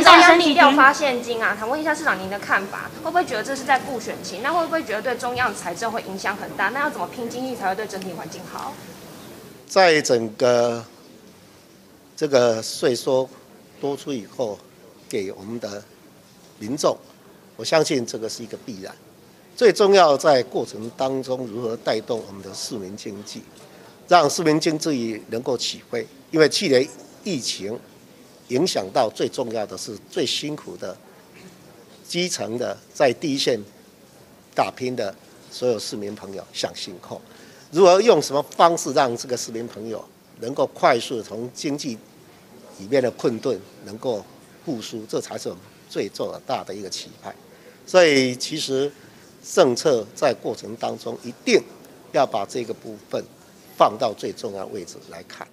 中央低调发现金啊，想问一下市长您的看法，会不会觉得这是在顾选情？那会不会觉得对中央财政会影响很大？那要怎么拼经济才会对整体环境好？在整个这个税收多出以后，给我们的民众，我相信这个是一个必然。最重要在过程当中如何带动我们的市民经济，让市民经济能够起飞。因为去年疫情影响到最重要的是最辛苦的基层的在第一线打拼的所有市民朋友想辛苦。如何用什么方式让这个市民朋友能够快速从经济里面的困顿能够复苏，这才是我们最重要大的一个期盼。所以，其实政策在过程当中一定要把这个部分放到最重要位置来看。